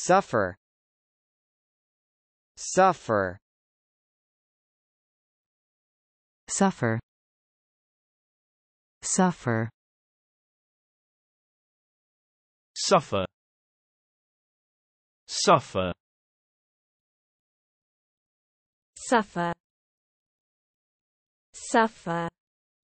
suffer suffer suffer suffer suffer suffer suffer suffer.